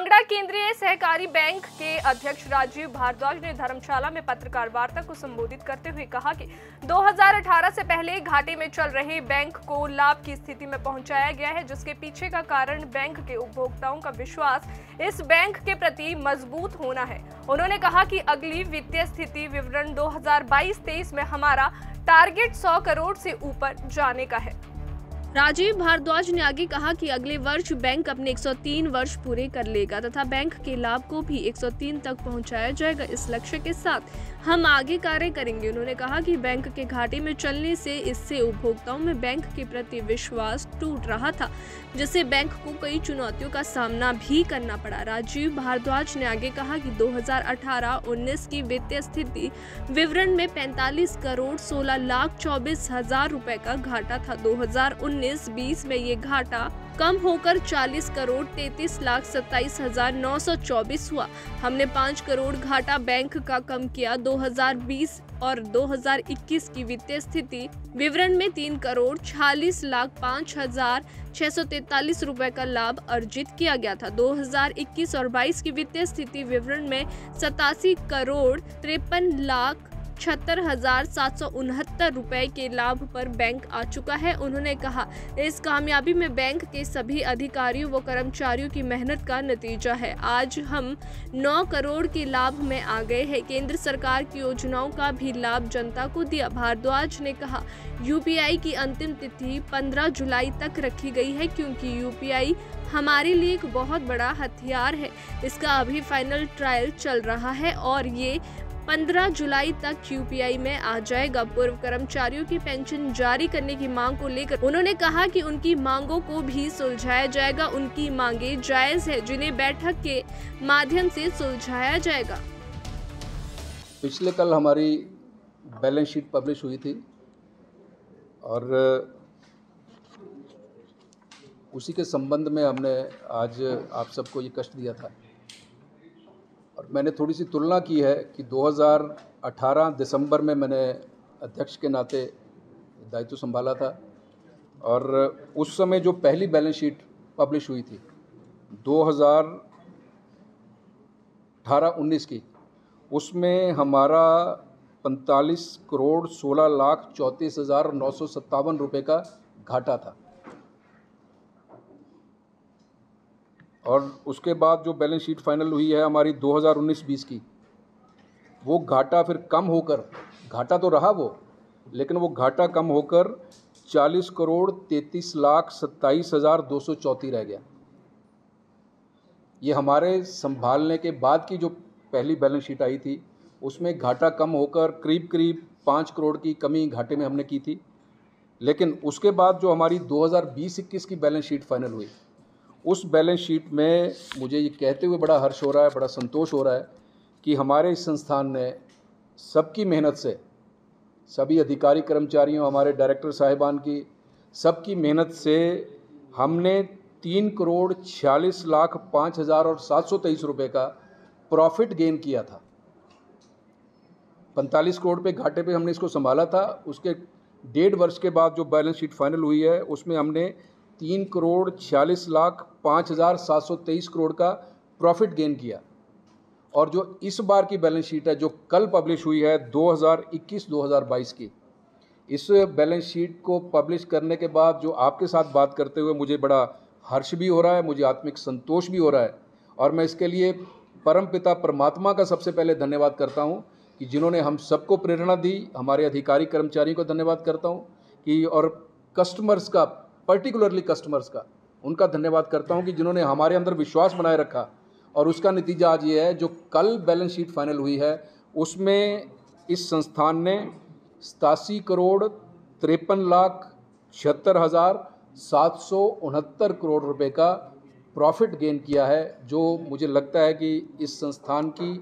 कांगड़ा केंद्रीय सहकारी बैंक के अध्यक्ष राजीव भारद्वाज ने धर्मशाला में पत्रकार वार्ता को संबोधित करते हुए कहा कि 2018 से पहले घाटे में चल रहे बैंक को लाभ की स्थिति में पहुँचाया गया है, जिसके पीछे का कारण बैंक के उपभोक्ताओं का विश्वास इस बैंक के प्रति मज़बूत होना है। उन्होंने कहा कि अगली वित्तीय स्थिति विवरण 2022-23 में हमारा टारगेट 100 करोड़ से ऊपर जाने का है। राजीव भारद्वाज ने आगे कहा कि अगले वर्ष बैंक अपने 103 वर्ष पूरे कर लेगा तथा बैंक के लाभ को भी 103 तक पहुँचाया जाएगा इस लक्ष्य के साथ। हम आगे कार्य करेंगे। उन्होंने कहा कि बैंक के घाटे में चलने से इससे उपभोक्ताओं में बैंक के प्रति विश्वास टूट रहा था, जिससे बैंक को कई चुनौतियों का सामना भी करना पड़ा। राजीव भारद्वाज ने आगे कहा कि 2018-19 की वित्तीय स्थिति विवरण में 45 करोड़ 16 लाख चौबीस हज़ार रुपए का घाटा था। 2019-20 में ये घाटा कम होकर 40 करोड़ 33 लाख सत्ताईस हज़ार नौ सौ चौबीस हुआ। हमने 5 करोड़ घाटा बैंक का कम किया। 2020 और 2021 की वित्तीय स्थिति विवरण में 3 करोड़ 46 लाख पाँच हज़ार छह सौ तैतालीस रुपए का लाभ अर्जित किया गया था। 2021 और 22 की वित्तीय स्थिति विवरण में सतासी करोड़ तिरपन लाख छहत्तर हज़ार सात सौ उनहत्तर रुपए के लाभ पर बैंक आ चुका है। उन्होंने कहा, इस कामयाबी में बैंक के सभी अधिकारियों व कर्मचारियों की मेहनत का नतीजा है। आज हम 9 करोड़ के लाभ में आ गए हैं। केंद्र सरकार की योजनाओं का भी लाभ जनता को दिया। भारद्वाज ने कहा, यूपीआई की अंतिम तिथि 15 जुलाई तक रखी गई है, क्योंकि यूपीआई हमारे लिए एक बहुत बड़ा हथियार है। इसका अभी फाइनल ट्रायल चल रहा है और ये 15 जुलाई तक यूपीआई में आ जाएगा। पूर्व कर्मचारियों की पेंशन जारी करने की मांग को लेकर उन्होंने कहा कि उनकी मांगों को भी सुलझाया जाएगा। उनकी मांगे जायज़ है, जिन्हें बैठक के माध्यम से सुलझाया जाएगा। पिछले कल हमारी बैलेंस शीट पब्लिश हुई थी और उसी के संबंध में हमने आज आप सबको ये कष्ट दिया था। और मैंने थोड़ी सी तुलना की है कि 2018 दिसंबर में मैंने अध्यक्ष के नाते दायित्व संभाला था और उस समय जो पहली बैलेंस शीट पब्लिश हुई थी 2018-19 की, उसमें हमारा 45 करोड़ 16 लाख चौंतीस हज़ार नौ सौ सत्तावन रुपये का घाटा था। और उसके बाद जो बैलेंस शीट फाइनल हुई है हमारी 2019-20 की, वो घाटा फिर कम होकर, घाटा तो रहा वो, लेकिन वो घाटा कम होकर 40 करोड़ 33 लाख सत्ताईस हज़ार दो सौ चौथी रह गया। ये हमारे संभालने के बाद की जो पहली बैलेंस शीट आई थी, उसमें घाटा कम होकर करीब करीब पाँच करोड़ की कमी घाटे में हमने की थी। लेकिन उसके बाद जो हमारी 2020-21 की बैलेंस शीट फाइनल हुई उस बैलेंस शीट में मुझे ये कहते हुए बड़ा हर्ष हो रहा है, बड़ा संतोष हो रहा है कि हमारे इस संस्थान ने सबकी मेहनत से, सभी अधिकारी कर्मचारियों, हमारे डायरेक्टर साहिबान की, सबकी मेहनत से हमने तीन करोड़ छियालीस लाख पाँच हज़ार और सात सौ तेईस रुपये का प्रॉफिट गेन किया था। पैंतालीस करोड़ पे घाटे पे हमने इसको संभाला था। उसके डेढ़ वर्ष के बाद जो बैलेंस शीट फाइनल हुई है, उसमें हमने तीन करोड़ छियालीस लाख पाँच हज़ार सात सौ तेईस करोड़ का प्रॉफिट गेन किया। और जो इस बार की बैलेंस शीट है, जो कल पब्लिश हुई है 2021-2022 की, इस बैलेंस शीट को पब्लिश करने के बाद जो आपके साथ बात करते हुए मुझे बड़ा हर्ष भी हो रहा है, मुझे आत्मिक संतोष भी हो रहा है। और मैं इसके लिए परम पिता परमात्मा का सबसे पहले धन्यवाद करता हूँ कि जिन्होंने हम सबको प्रेरणा दी, हमारे अधिकारी कर्मचारियों को धन्यवाद करता हूँ कि और कस्टमर्स का पर्टिकुलरली कस्टमर्स का। उनका धन्यवाद करता हूँ कि जिन्होंने हमारे अंदर विश्वास बनाए रखा। और उसका नतीजा आज ये है, जो कल बैलेंस शीट फाइनल हुई है, उसमें इस संस्थान ने सतासी करोड़ तिरपन लाख छिहत्तर हज़ार सात सौ उनहत्तर करोड़ रुपए का प्रॉफिट गेन किया है, जो मुझे लगता है कि इस संस्थान की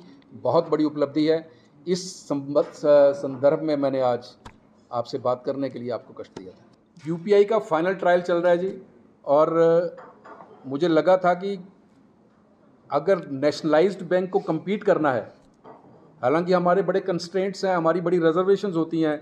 बहुत बड़ी उपलब्धि है। इस संदर्भ में मैंने आज आपसे बात करने के लिए आपको कष्ट दिया था। यूपीआई का फाइनल ट्रायल चल रहा है जी, और मुझे लगा था कि अगर नेशनलाइज्ड बैंक को कम्पीट करना है, हालाँकि हमारे बड़े कंस्ट्रेंट्स हैं, हमारी बड़ी रिजर्वेशन होती हैं